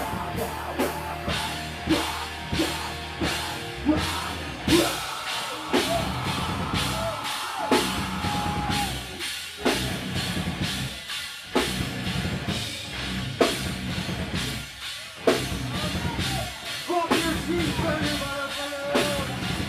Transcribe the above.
yeah, yeah.